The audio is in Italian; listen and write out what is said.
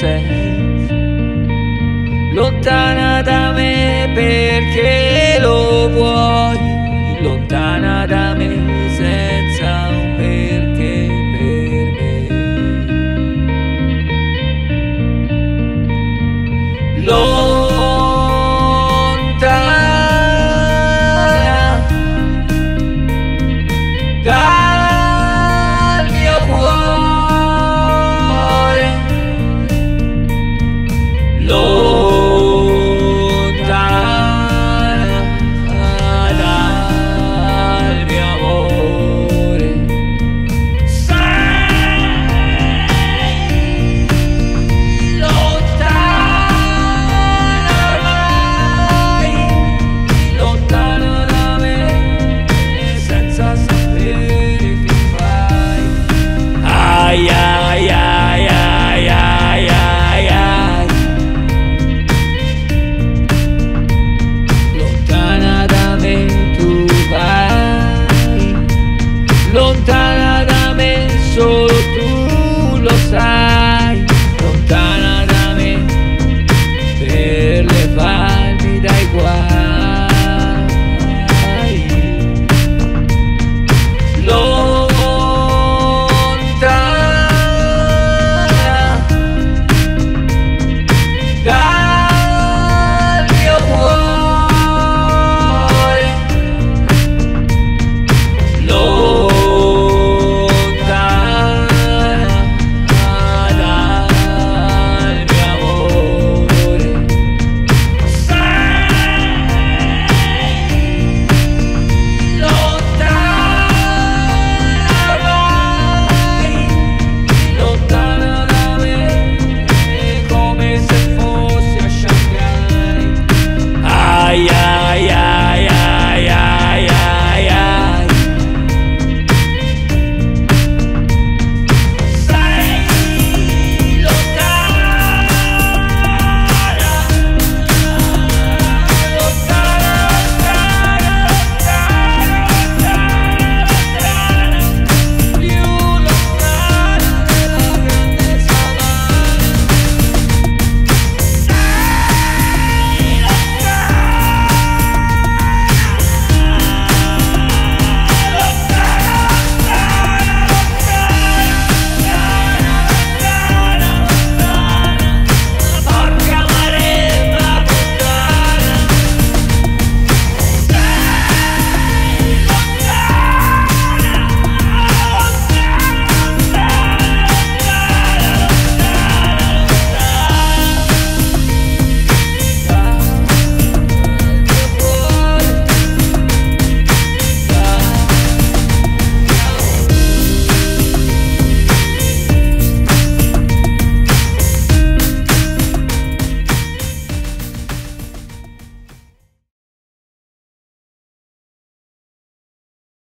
sei. Lontana da me perché